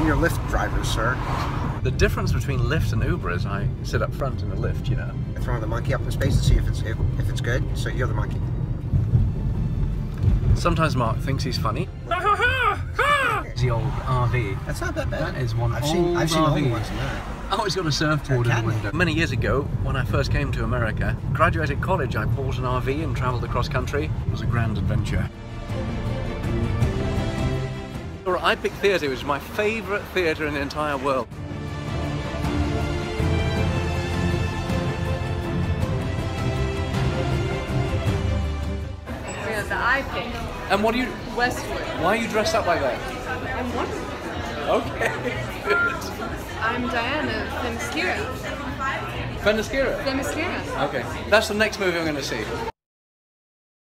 I'm your Lyft driver, sir. The difference between Lyft and Uber is I sit up front in a Lyft, you know. I throw the monkey up in space to see if it's if, if it's good. So you're the monkey. Sometimes Mark thinks he's funny. the old RV. That's not that bad. That is one I've seen old I've seen RV. ones in that. Oh, it's got a surfboard in the window. Many years ago, when I first came to America, graduated college, I bought an RV and travelled across country. It was a grand adventure. Or IPIC Theatre was my favourite theatre in the entire world. Yeah, the pick. And what do you? Westwood. Why are you dressed up like that? I'm wonderful. Okay. Good. I'm Diana Themyscira. Themyscira. Themyscira. Okay. That's the next movie I'm going to see.